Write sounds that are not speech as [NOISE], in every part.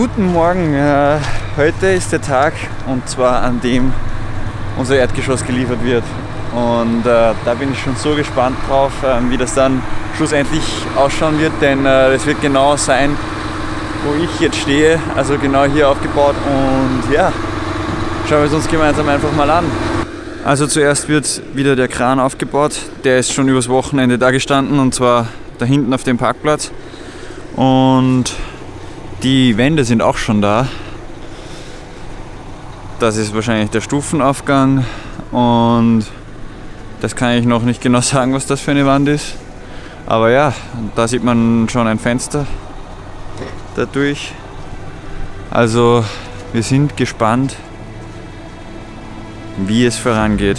Guten Morgen. Äh, heute ist der Tag und zwar an dem unser Erdgeschoss geliefert wird. Und äh, da bin ich schon so gespannt drauf, äh, wie das dann schlussendlich ausschauen wird, denn es wird genau sein, wo ich jetzt stehe, also genau hier aufgebaut. Und ja, schauen wir es uns gemeinsam einfach mal an. Also zuerst wird wieder der Kran aufgebaut. Der ist schon übers Wochenende da gestanden und zwar da hinten auf dem Parkplatz. Und die Wände sind auch schon da. Das ist wahrscheinlich der Stufenaufgang und das kann ich noch nicht genau [LAUGHS] sagen, was das für eine Wand ist. Aber ja, da sieht man schon ein Fenster dadurch. Also wir sind gespannt, wie es vorangeht.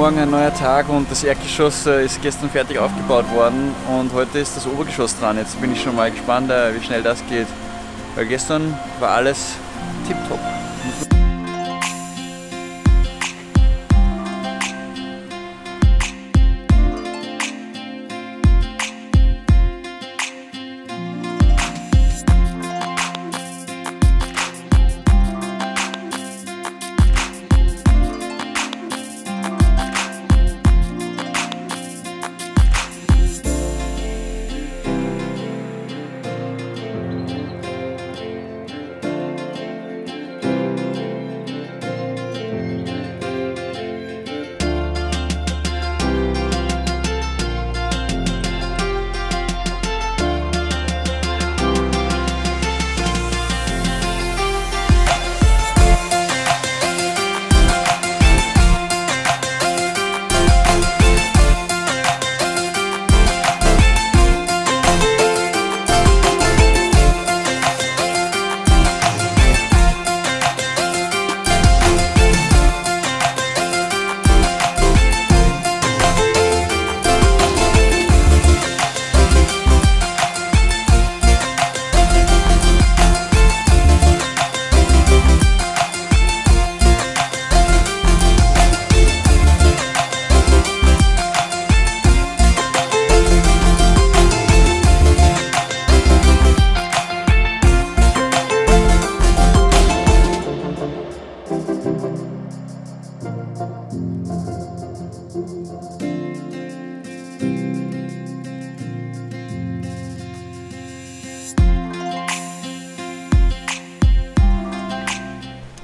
Morgen, ein neuer Tag und das Erdgeschoss äh, ist gestern fertig aufgebaut worden und heute ist das Obergeschoss dran. Jetzt bin ich schon mal gespannt, äh, wie schnell das geht, weil gestern war alles tipptopp.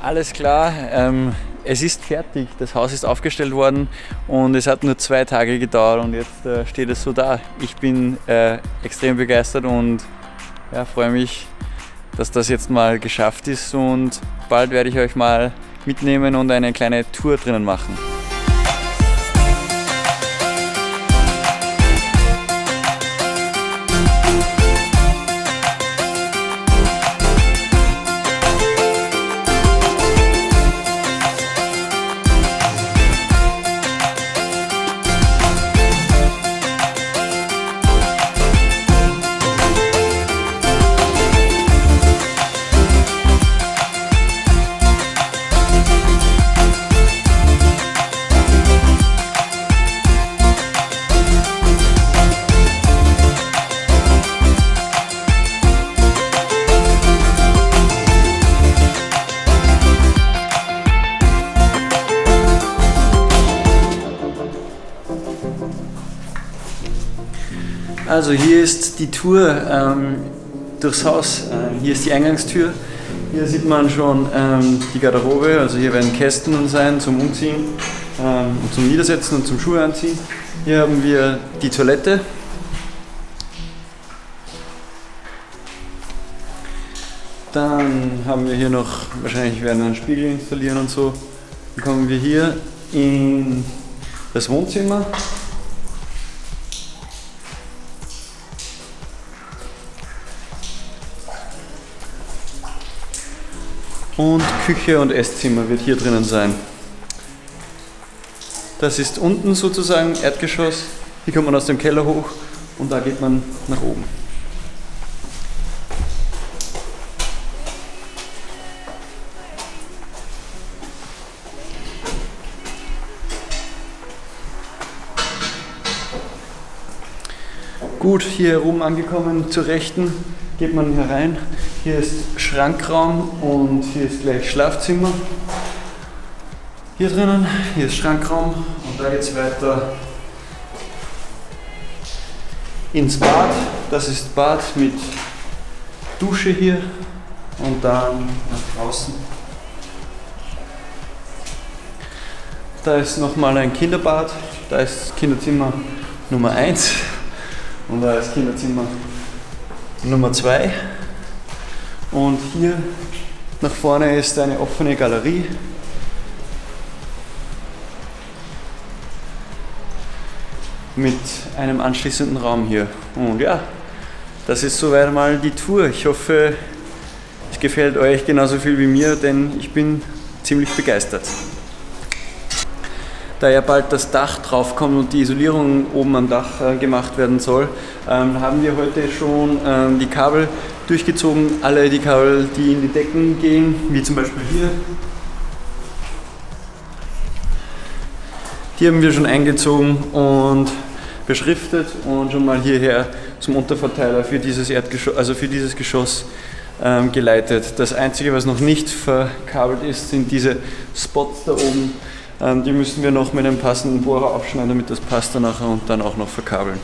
Alles klar, ähm, es ist fertig. Das Haus ist aufgestellt worden und es hat nur zwei Tage gedauert und jetzt äh, steht es so da. Ich bin äh, extrem begeistert und ja, freue mich, dass das jetzt mal geschafft ist und bald werde ich euch mal mitnehmen und eine kleine Tour drinnen machen. Also hier ist die Tour ähm, durchs Haus. Äh, hier ist die Eingangstür. Hier sieht man schon ähm, die Garderobe. Also hier werden Kästen sein zum Umziehen, ähm, zum Niedersetzen und zum Schuhe anziehen. Hier haben wir die Toilette. Dann haben wir hier noch, wahrscheinlich werden wir einen Spiegel installieren und so. Dann kommen wir hier in das Wohnzimmer. Und Küche und Esszimmer wird hier drinnen sein. Das ist unten sozusagen Erdgeschoss. Hier kommt man aus dem Keller hoch und da geht man nach oben. Gut, hier herum angekommen zur Rechten geht man herein. Hier ist Schrankraum und hier ist gleich Schlafzimmer. Hier drinnen, hier ist Schrankraum und da geht es weiter ins Bad. Das ist Bad mit Dusche hier und dann nach draußen. Da ist nochmal ein Kinderbad, da ist Kinderzimmer Nummer 1 und da ist Kinderzimmer Nummer 2. Und hier nach vorne ist eine offene Galerie. Mit einem anschließenden Raum hier. Und ja, das ist soweit mal die Tour. Ich hoffe, es gefällt euch genauso viel wie mir, denn ich bin ziemlich begeistert da ja bald das Dach draufkommt und die Isolierung oben am Dach äh, gemacht werden soll, ähm, haben wir heute schon ähm, die Kabel durchgezogen. Alle die Kabel, die in die Decken gehen, wie zum Beispiel hier. Die haben wir schon eingezogen und beschriftet und schon mal hierher zum Unterverteiler für dieses Erdgeschoss, also für dieses Geschoss ähm, geleitet. Das einzige, was noch nicht verkabelt ist, sind diese Spots da oben ähm, die müssen wir noch mit einem passenden Bohrer aufschneiden, damit das passt dann und dann auch noch verkabeln.